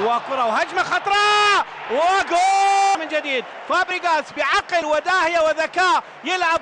وكرة وهجمة خطرة وجول من جديد. فابريغاس بعقل وداهية وذكاء يلعب